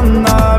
I'm not